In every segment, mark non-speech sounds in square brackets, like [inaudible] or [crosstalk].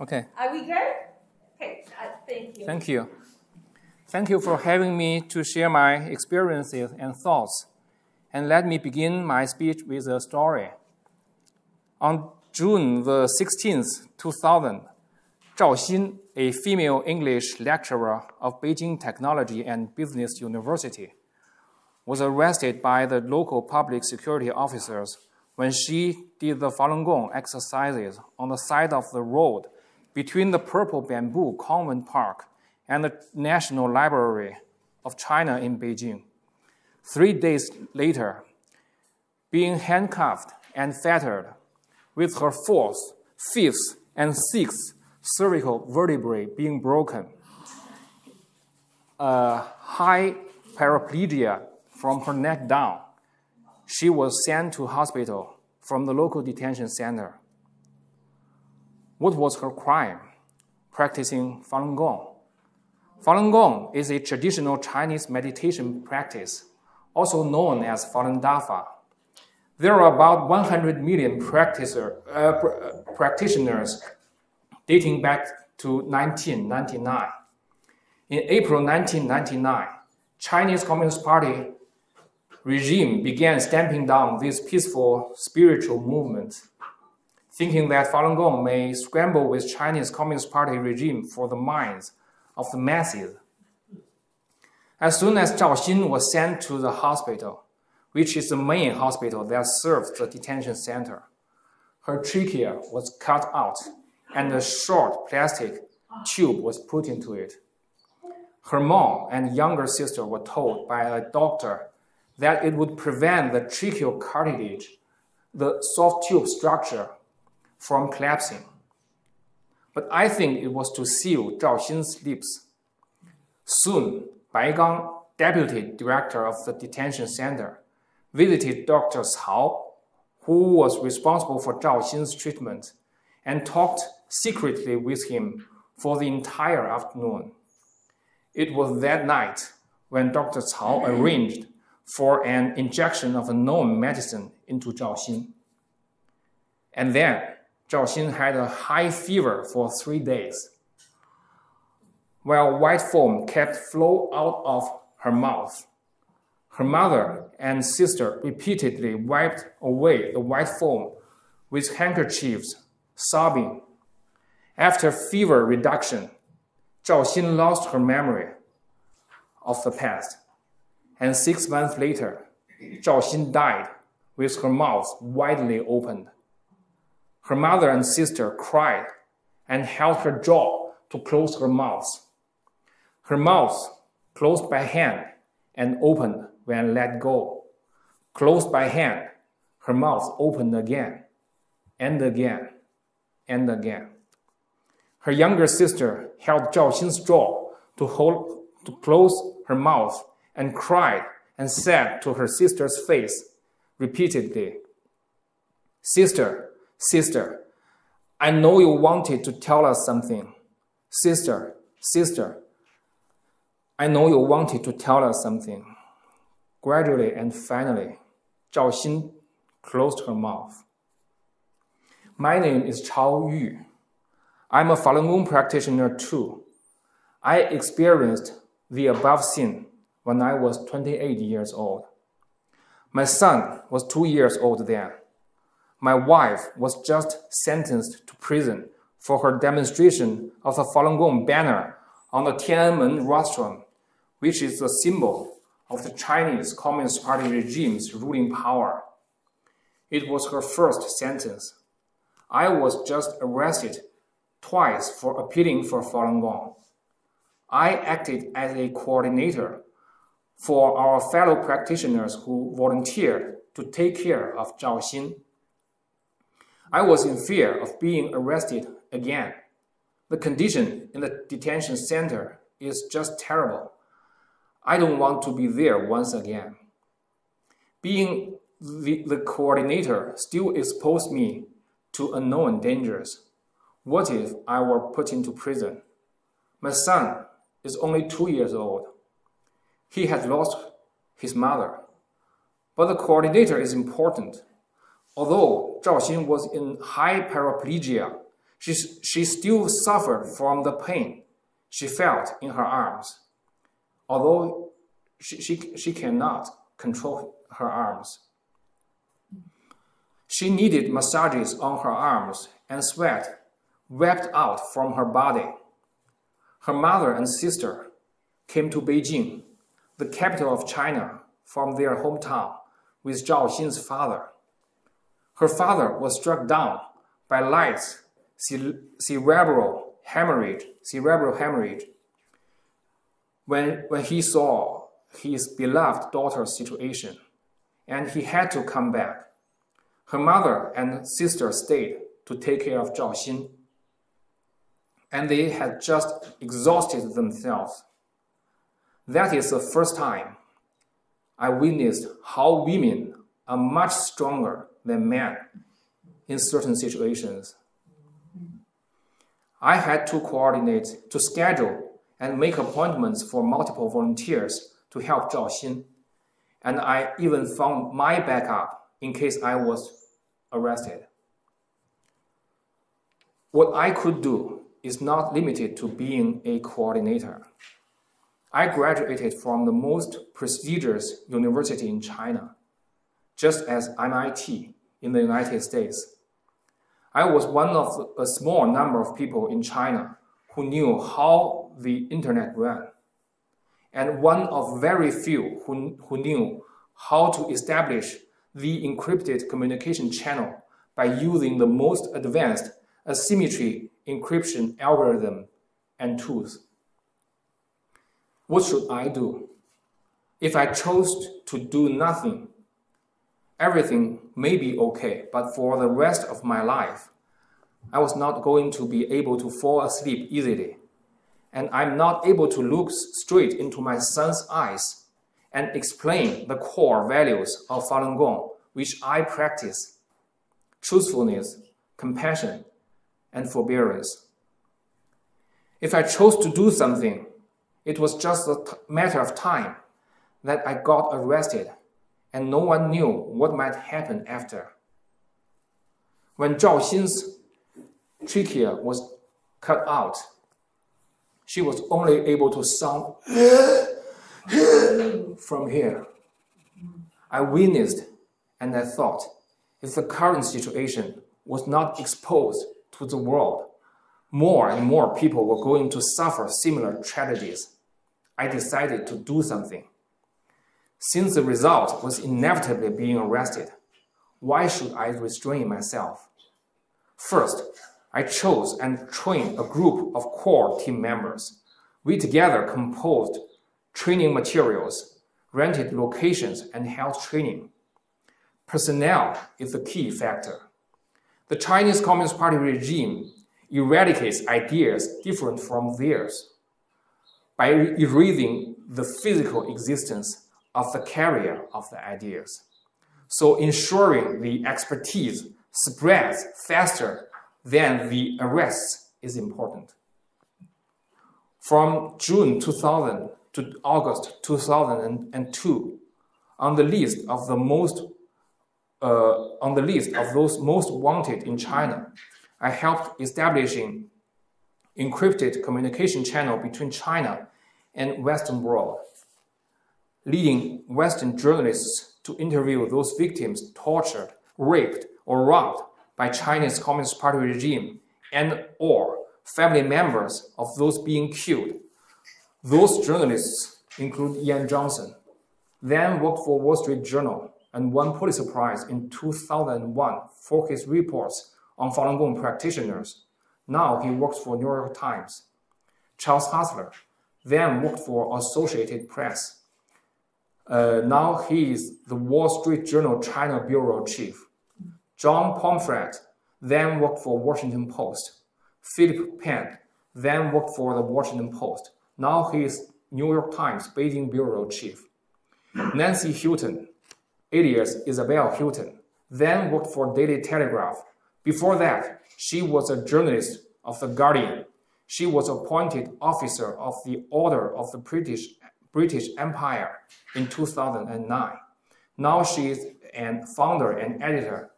Okay. Are we good? Okay, uh, thank you. Thank you. Thank you for having me to share my experiences and thoughts. And let me begin my speech with a story. On June the 16th, 2000, Zhao Xin, a female English lecturer of Beijing Technology and Business University, was arrested by the local public security officers when she did the Falun Gong exercises on the side of the road between the Purple Bamboo Convent Park and the National Library of China in Beijing. Three days later, being handcuffed and fettered, with her fourth, fifth, and sixth cervical vertebrae being broken, a high paraplegia from her neck down, she was sent to hospital from the local detention center. What was her crime? Practicing Falun Gong. Falun Gong is a traditional Chinese meditation practice, also known as Falun Dafa. There are about 100 million practicer, uh, pr- uh, practitioners dating back to 1999. In April 1999, Chinese Communist Party regime began stamping down this peaceful spiritual movement, thinking that Falun Gong may scramble with Chinese Communist Party regime for the minds of the masses. As soon as Zhao Xin was sent to the hospital, which is the main hospital that serves the detention center, her trachea was cut out and a short plastic tube was put into it. Her mom and younger sister were told by a doctor that it would prevent the tracheal cartilage, the soft tube structure, from collapsing. But I think it was to seal Zhao Xin's lips. Soon, Bai Gang, deputy director of the detention center, visited Dr. Cao, who was responsible for Zhao Xin's treatment, and talked secretly with him for the entire afternoon. It was that night when Dr. Cao arranged for an injection of a known medicine into Zhao Xin. And then Zhao Xin had a high fever for three days. While white foam kept flow out of her mouth, her mother and sister repeatedly wiped away the white foam with handkerchiefs, sobbing. After fever reduction, Zhao Xin lost her memory of the past. And six months later, Zhao Xin died with her mouth widely opened. Her mother and sister cried and held her jaw to close her mouth. Her mouth closed by hand and opened when let go. Closed by hand, her mouth opened again and again and again. Her younger sister held Zhao Xin's jaw to hold to close her mouth and cried and said to her sister's face repeatedly, Sister, sister, I know you wanted to tell us something. Sister, sister, I know you wanted to tell us something. Gradually and finally, Zhao Xin closed her mouth. My name is Chao Yu. I'm a Falun Gong practitioner too. I experienced the above scene when I was 28 years old. My son was two years old then. My wife was just sentenced to prison for her demonstration of the Falun Gong banner on the Tiananmen rostrum, which is the symbol of the Chinese Communist Party regime's ruling power. It was her first sentence. I was just arrested twice for appealing for Falun Gong. I acted as a coordinator for our fellow practitioners who volunteered to take care of Zhao Xin. I was in fear of being arrested again. The condition in the detention center is just terrible. I don't want to be there once again. Being the, the coordinator still exposed me to unknown dangers. What if I were put into prison? My son is only two years old. He has lost his mother. But the coordinator is important. Although Zhao Xin was in high paraplegia, She, she still suffered from the pain she felt in her arms, although she, she, she cannot control her arms. She needed massages on her arms and sweat wept out from her body. Her mother and sister came to Beijing, the capital of China, from their hometown with Zhao Xin's father. Her father was struck down by light cerebral hemorrhage, cerebral hemorrhage when, when he saw his beloved daughter's situation, and he had to come back. Her mother and sister stayed to take care of Zhao Xin, and they had just exhausted themselves. That is the first time I witnessed how women are much stronger than men in certain situations. I had to coordinate, to schedule, and make appointments for multiple volunteers to help Zhao Xin. And I even found my backup in case I was arrested. What I could do is not limited to being a coordinator. I graduated from the most prestigious university in China, just as MIT in the United States. I was one of a small number of people in China who knew how the internet ran, and one of very few who, who knew how to establish the encrypted communication channel by using the most advanced asymmetry encryption algorithm and tools. What should I do? If I chose to do nothing, everything may be okay, but for the rest of my life, I was not going to be able to fall asleep easily. And I'm not able to look straight into my son's eyes and explain the core values of Falun Gong, which I practice truthfulness, compassion, and forbearance. If I chose to do something, it was just a matter of time that I got arrested, and no one knew what might happen after. When Zhao Xin's trachea was cut out, she was only able to sound [coughs] from here. I witnessed and I thought, if the current situation was not exposed to the world, more and more people were going to suffer similar tragedies. I decided to do something. Since the result was inevitably being arrested, why should I restrain myself? First, I chose and trained a group of core team members. We together composed training materials, rented locations, and held training. Personnel is the key factor. The Chinese Communist Party regime eradicates ideas different from theirs by erasing the physical existence of the carrier of the ideas. So ensuring the expertise spreads faster than the arrests is important. From June 2000 to August 2002, on the list of the most uh, on the list of those most wanted in China, I helped establishing encrypted communication channel between China and Western world, leading Western journalists to interview those victims tortured, raped, or robbed by Chinese Communist Party regime and or family members of those being killed. Those journalists include Ian Johnson, then worked for Wall Street Journal and won Pulitzer Prize in 2001 for his reports on Falun Gong practitioners. Now he works for New York Times. Charles Hutzler then worked for Associated Press. Uh, now he is the Wall Street Journal China bureau chief. John Pomfret then worked for Washington Post. Philip Pan then worked for the Washington Post. Now he is New York Times Beijing bureau chief. Nancy Hilton, alias Isabel Hilton, then worked for Daily Telegraph before that, she was a journalist of The Guardian. She was appointed officer of the Order of the British, British Empire in 2009. Now she is a founder and editor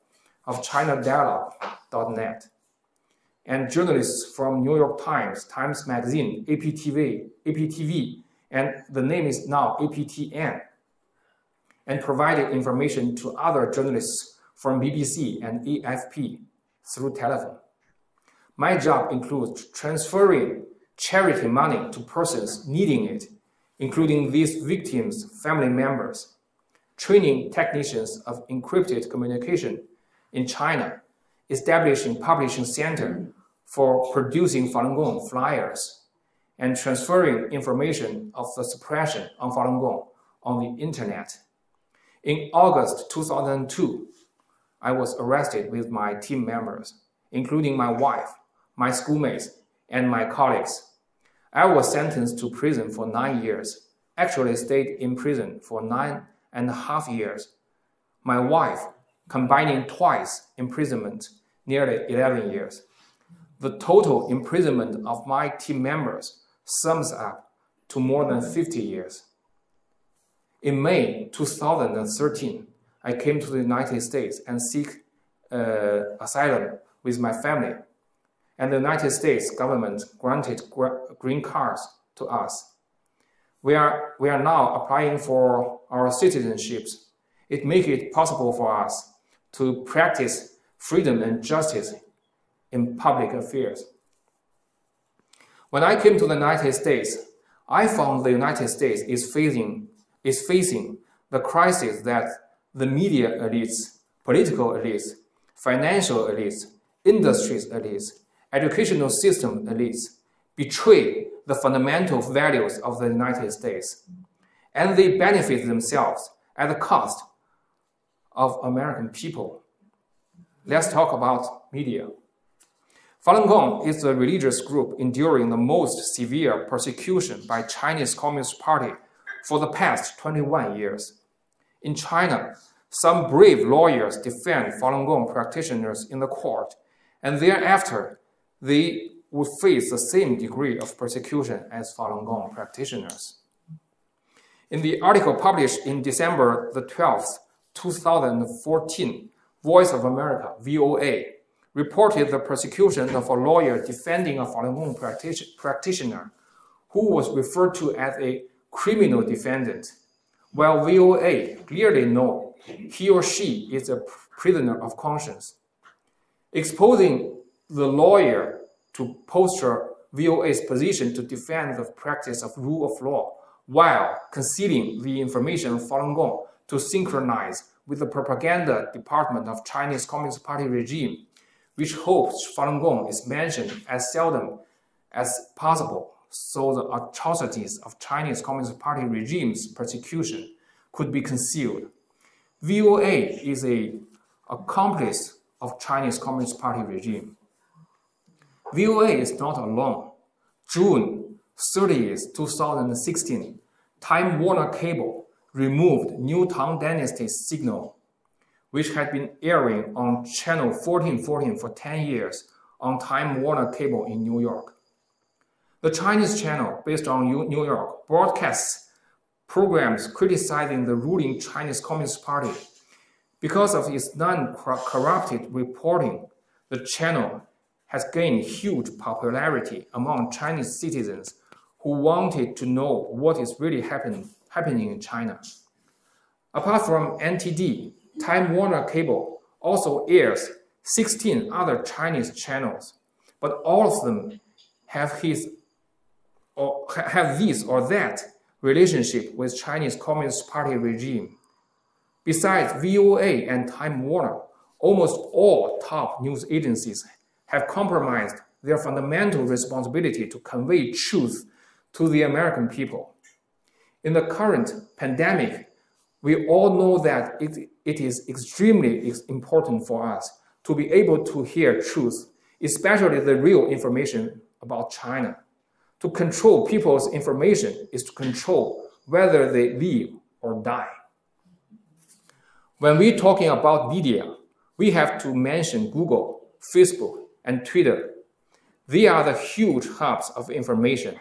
of ChinaDialogue.net. and journalists from New York Times, Times Magazine, APTV, APTV, and the name is now APTN, and provided information to other journalists from BBC and AFP through telephone. My job includes transferring charity money to persons needing it, including these victims' family members, training technicians of encrypted communication in China, establishing publishing center for producing Falun Gong flyers, and transferring information of the suppression on Falun Gong on the internet. In August 2002, I was arrested with my team members, including my wife, my schoolmates, and my colleagues. I was sentenced to prison for nine years, actually stayed in prison for nine and a half years. My wife, combining twice imprisonment, nearly 11 years. The total imprisonment of my team members sums up to more than 50 years. In May 2013, I came to the United States and seek uh, asylum with my family and the United States government granted green cards to us. We are, we are now applying for our citizenships. It makes it possible for us to practice freedom and justice in public affairs. When I came to the United States, I found the United States is facing, is facing the crisis that the media elites, political elites, financial elites, industries elites, educational system at least, betray the fundamental values of the United States, and they benefit themselves at the cost of American people. Let's talk about media. Falun Gong is a religious group enduring the most severe persecution by Chinese Communist Party for the past 21 years. In China, some brave lawyers defend Falun Gong practitioners in the court, and thereafter they would face the same degree of persecution as Falun Gong practitioners. In the article published in December the 12th, 2014, Voice of America, VOA, reported the persecution of a lawyer defending a Falun Gong practic practitioner who was referred to as a criminal defendant, while VOA clearly know he or she is a prisoner of conscience. Exposing the lawyer to posture VOA's position to defend the practice of rule of law while concealing the information of Falun Gong to synchronize with the propaganda department of Chinese Communist Party regime, which hopes Falun Gong is mentioned as seldom as possible so the atrocities of Chinese Communist Party regime's persecution could be concealed. VOA is a accomplice of Chinese Communist Party regime. VOA is not alone. June 30th, 2016, Time Warner Cable removed New Tang Dynasty signal, which had been airing on channel 1414 for 10 years on Time Warner Cable in New York. The Chinese channel, based on New York, broadcasts programs criticizing the ruling Chinese Communist Party. Because of its non-corrupted reporting, the channel has gained huge popularity among Chinese citizens who wanted to know what is really happening, happening in China. Apart from NTD, Time Warner Cable also airs 16 other Chinese channels, but all of them have his or have this or that relationship with Chinese Communist Party regime. Besides VOA and Time Warner, almost all top news agencies have compromised their fundamental responsibility to convey truth to the American people. In the current pandemic, we all know that it, it is extremely important for us to be able to hear truth, especially the real information about China. To control people's information is to control whether they live or die. When we're talking about media, we have to mention Google, Facebook, and Twitter. They are the huge hubs of information.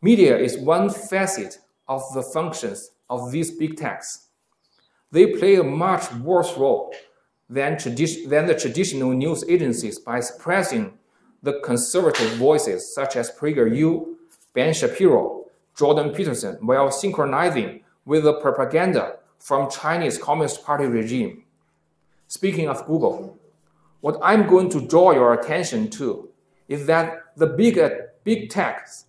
Media is one facet of the functions of these big techs. They play a much worse role than, tradi- than the traditional news agencies by suppressing the conservative voices such as PragerU, Ben Shapiro, Jordan Peterson, while synchronizing with the propaganda from Chinese Communist Party regime. Speaking of Google, what I'm going to draw your attention to is that the big, big techs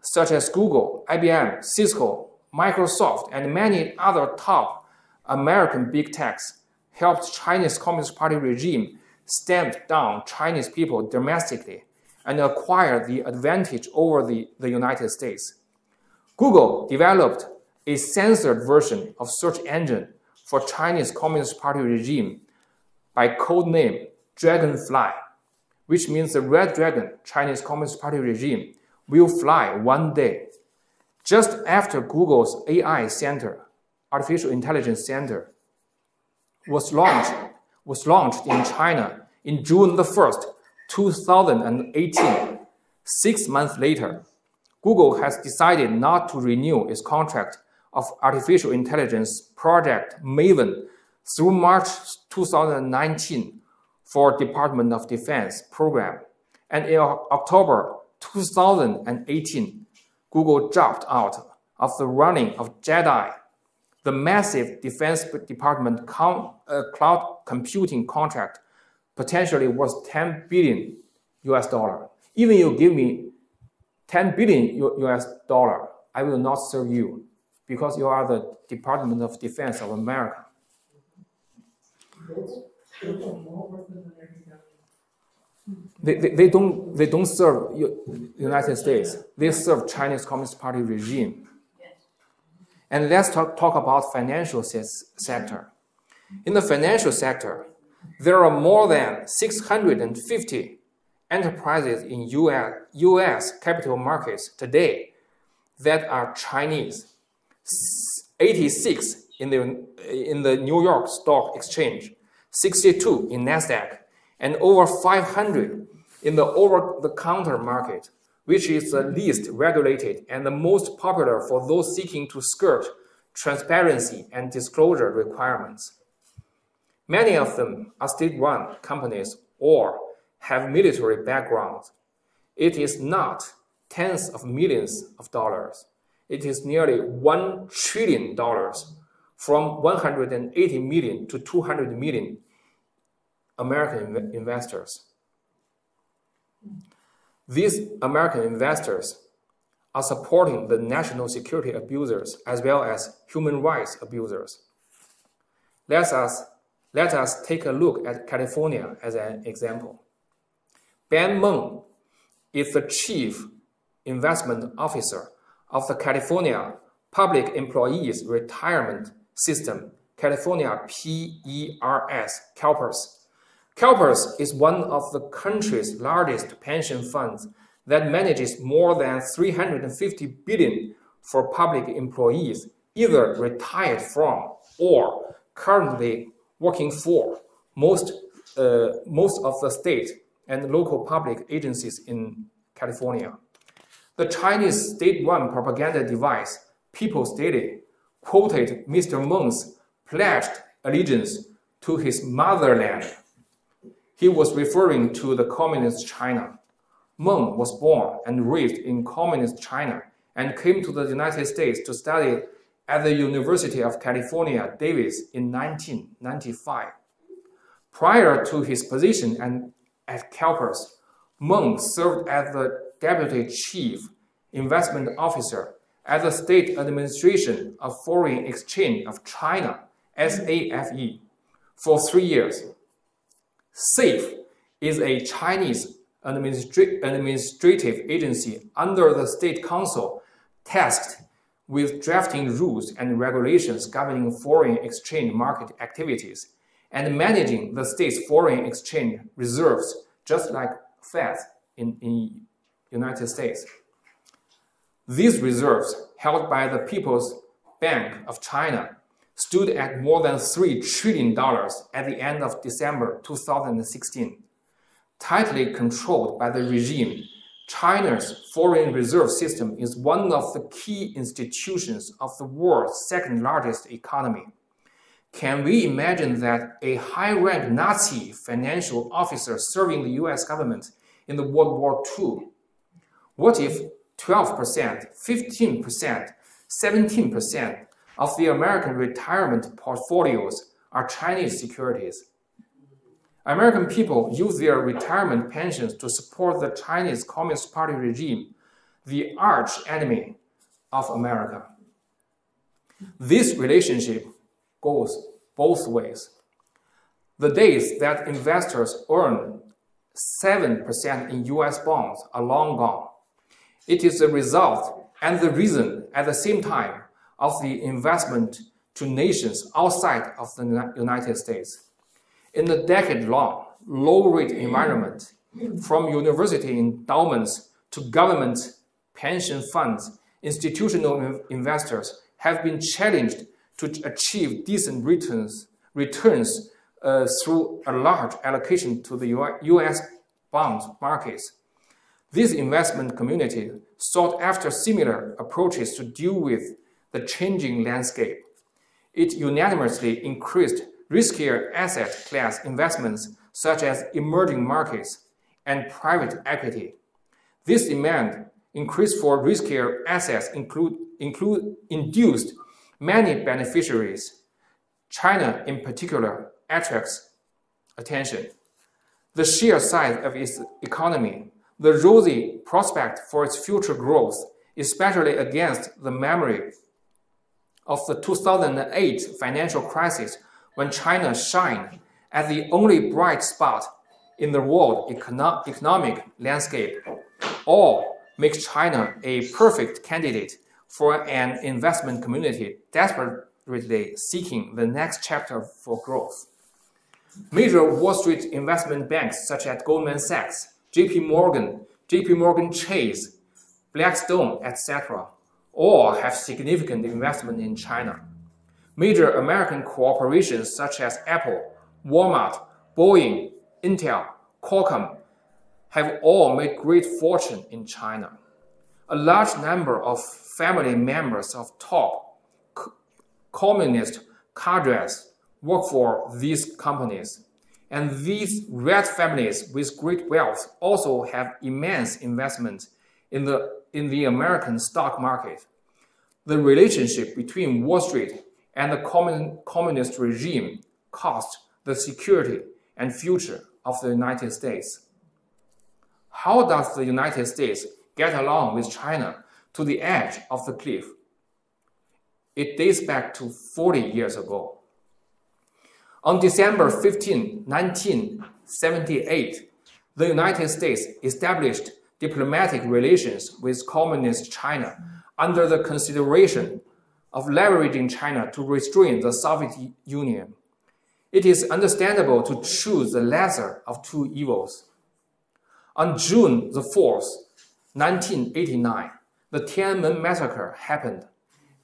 such as Google, IBM, Cisco, Microsoft, and many other top American big techs helped Chinese Communist Party regime stamp down Chinese people domestically and acquire the advantage over the, the United States. Google developed a censored version of search engine for Chinese Communist Party regime by code name Dragonfly, which means the red dragon Chinese Communist Party regime will fly one day. Just after Google's AI Center, Artificial Intelligence Center, was launched, was launched in China in June the 1st, 2018. Six months later, Google has decided not to renew its contract of artificial intelligence project Maven through March 2019 for Department of Defense program. And in October 2018, Google dropped out of the running of JEDI, the massive Defense Department com, uh, cloud computing contract, potentially worth 10 billion US dollar. Even you give me 10 billion US dollar, I will not serve you because you are the Department of Defense of America. They, they, they, don't, they don't serve United States. They serve Chinese Communist Party regime. And let's talk, talk about financial sector. In the financial sector, there are more than 650 enterprises in US, US capital markets today that are Chinese. 86 in the, in the New York Stock Exchange, 62 in NASDAQ, and over 500 in the over-the-counter market, which is the least regulated and the most popular for those seeking to skirt transparency and disclosure requirements. Many of them are state-run companies or have military backgrounds. It is not tens of millions of dollars. It is nearly $1 trillion from 180 million to 200 million American investors. These American investors are supporting the national security abusers as well as human rights abusers. Let us, let us take a look at California as an example. Ben Meng is the chief investment officer of the California Public Employees Retirement System, California PERS, CalPERS. CalPERS is one of the country's largest pension funds that manages more than 350 billion for public employees, either retired from or currently working for most, uh, most of the state and local public agencies in California. The Chinese state-run propaganda device People's Daily quoted Mr. Meng's pledged allegiance to his motherland he was referring to the communist China. Meng was born and raised in communist China and came to the United States to study at the University of California, Davis in 1995. Prior to his position at CalPERS, Meng served as the Deputy Chief Investment Officer at the State Administration of Foreign Exchange of China, SAFE, for three years. SAFE is a Chinese administra administrative agency under the State Council tasked with drafting rules and regulations governing foreign exchange market activities and managing the state's foreign exchange reserves, just like Fed in, in United States. These reserves, held by the People's Bank of China, stood at more than $3 trillion at the end of December 2016. Tightly controlled by the regime, China's foreign reserve system is one of the key institutions of the world's second largest economy. Can we imagine that a high-ranked Nazi financial officer serving the US government in the World War II? What if 12%, 15%, 17% of the American retirement portfolios are Chinese securities? American people use their retirement pensions to support the Chinese Communist Party regime, the arch enemy of America. This relationship goes both ways. The days that investors earn 7% in US bonds are long gone. It is the result and the reason at the same time of the investment to nations outside of the United States. In the decade-long low-rate environment, from university endowments to government pension funds, institutional investors have been challenged to achieve decent returns, returns uh, through a large allocation to the US bond markets. This investment community sought after similar approaches to deal with the changing landscape. It unanimously increased riskier asset class investments such as emerging markets and private equity. This demand increase for riskier assets include, include induced many beneficiaries. China, in particular, attracts attention. The sheer size of its economy, the rosy prospect for its future growth, especially against the memory of the 2008 financial crisis when China shined as the only bright spot in the world econo economic landscape, all makes China a perfect candidate for an investment community desperately seeking the next chapter for growth. Major Wall Street investment banks such as Goldman Sachs, JP Morgan, JP Morgan Chase, Blackstone, etc., all have significant investment in China. Major American corporations such as Apple, Walmart, Boeing, Intel, Qualcomm have all made great fortune in China. A large number of family members of top communist cadres work for these companies. And these red families with great wealth also have immense investment in the, in the American stock market. The relationship between Wall Street and the commun, communist regime cost the security and future of the United States. How does the United States get along with China to the edge of the cliff? It dates back to 40 years ago. On December 15, 1978, the United States established diplomatic relations with Communist China under the consideration of leveraging China to restrain the Soviet Union. It is understandable to choose the lesser of two evils. On June the 4th, 1989, the Tiananmen massacre happened.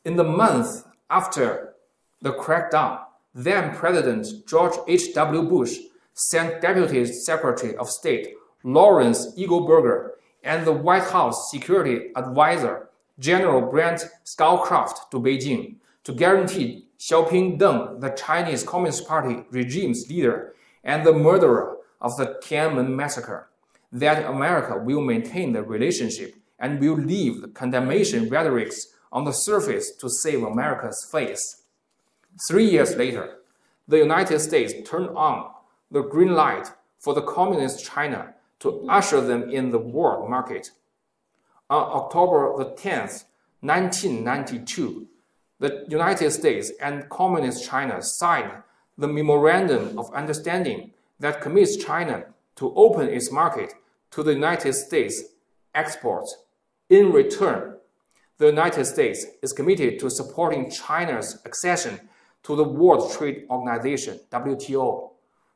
In the month after the crackdown, then President George H.W. Bush sent Deputy Secretary of State Lawrence Eagleburger and the White House Security Advisor General Brent Scowcroft to Beijing to guarantee Xiaoping Deng, the Chinese Communist Party regime's leader and the murderer of the Tiananmen massacre, that America will maintain the relationship and will leave the condemnation rhetorics on the surface to save America's face. Three years later, the United States turned on the green light for the Communist China to usher them in the world market on October the 10th, 1992, the United States and Communist China signed the Memorandum of Understanding that commits China to open its market to the United States exports. In return, the United States is committed to supporting China's accession to the World Trade Organization, WTO,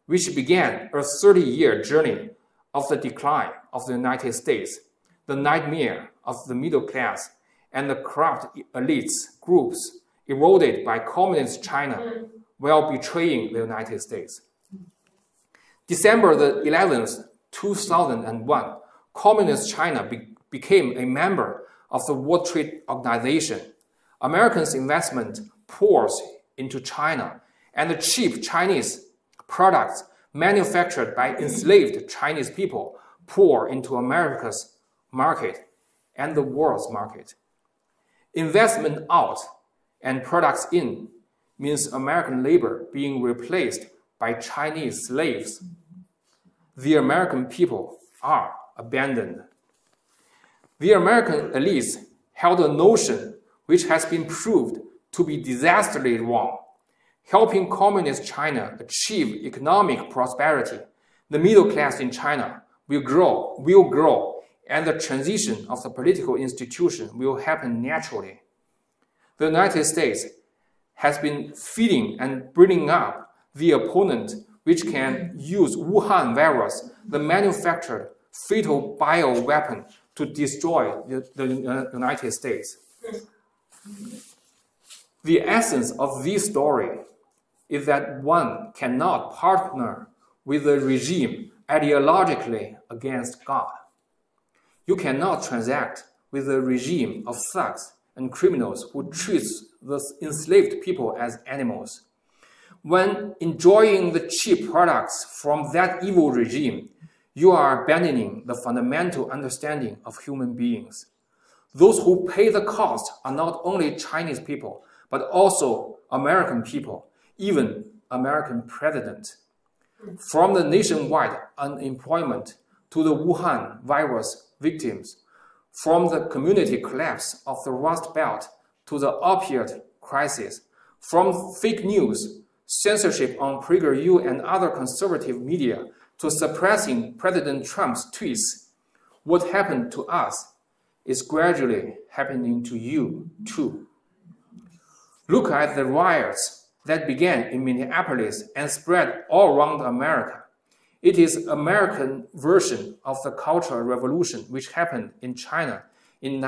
which began a 30-year journey of the decline of the United States the nightmare of the middle class and the corrupt elites groups eroded by communist China while betraying the United States. December the 11th, 2001, Communist China be became a member of the World Trade Organization. Americans' investment pours into China, and the cheap Chinese products manufactured by enslaved Chinese people pour into America's market and the world's market. Investment out and products in means American labor being replaced by Chinese slaves. The American people are abandoned. The American elites held a notion which has been proved to be disastrously wrong. Helping communist China achieve economic prosperity, the middle class in China will grow, will grow, and the transition of the political institution will happen naturally. The United States has been feeding and bringing up the opponent which can use Wuhan virus, the manufactured fatal bioweapon, to destroy the, the uh, United States. The essence of this story is that one cannot partner with a regime ideologically against God. You cannot transact with a regime of thugs and criminals who treats the enslaved people as animals. When enjoying the cheap products from that evil regime, you are abandoning the fundamental understanding of human beings. Those who pay the cost are not only Chinese people, but also American people, even American president. From the nationwide unemployment to the Wuhan virus victims, from the community collapse of the Rust Belt to the opioid crisis, from fake news, censorship on PragerU and other conservative media to suppressing President Trump's tweets, what happened to us is gradually happening to you too. Look at the riots that began in Minneapolis and spread all around America. It is American version of the Cultural Revolution which happened in China in,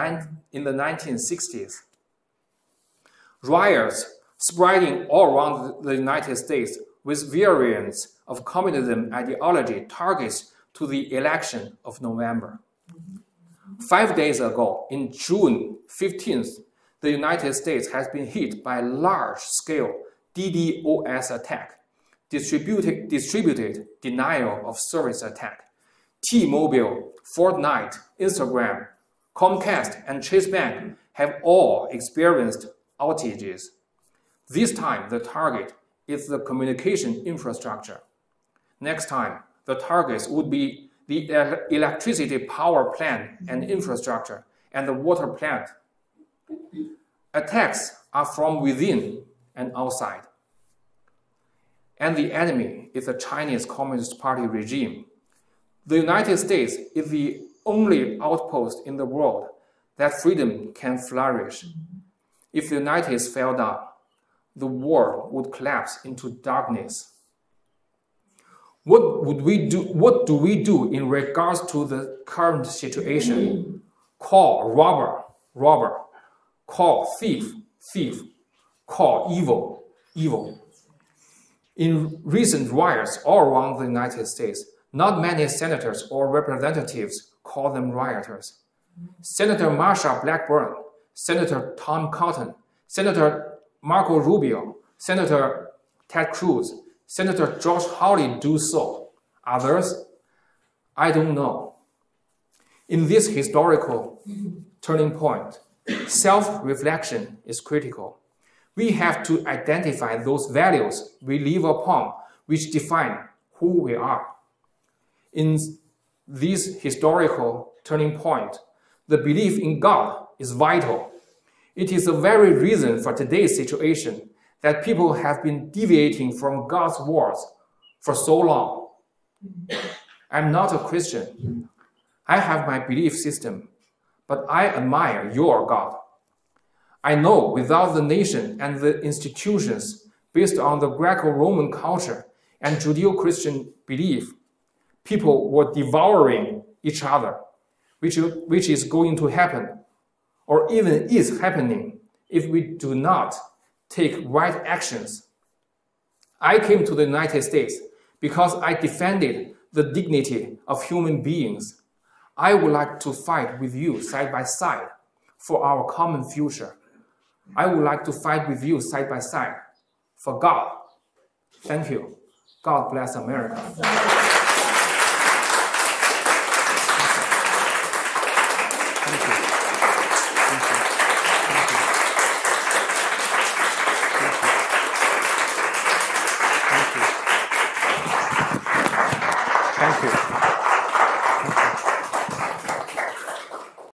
in the 1960s. Riots spreading all around the United States with variants of communism ideology targets to the election of November. Five days ago, in June 15th, the United States has been hit by large-scale DDoS attack, distributed, distributed denial of service attack. T-Mobile, Fortnite, Instagram, Comcast, and Chase Bank have all experienced outages. This time, the target is the communication infrastructure. Next time, the targets would be the electricity power plant and infrastructure and the water plant. Attacks are from within and outside. And the enemy is the Chinese Communist Party regime. The United States is the only outpost in the world that freedom can flourish. If the United States fell down, the world would collapse into darkness. What would we do? What do we do in regards to the current situation? Call robber, robber. Call thief, thief. Call evil, evil. In recent riots all around the United States, not many senators or representatives call them rioters. Senator Marsha Blackburn, Senator Tom Cotton, Senator Marco Rubio, Senator Ted Cruz, Senator Josh Hawley do so. Others, I don't know. In this historical turning point, self-reflection is critical. We have to identify those values we live upon which define who we are. In this historical turning point, the belief in God is vital it is the very reason for today's situation that people have been deviating from God's words for so long. I'm not a Christian. I have my belief system, but I admire your God. I know without the nation and the institutions based on the Greco Roman culture and Judeo Christian belief, people were devouring each other, which, which is going to happen or even is happening if we do not take right actions. I came to the United States because I defended the dignity of human beings. I would like to fight with you side by side for our common future. I would like to fight with you side by side for God. Thank you. God bless America.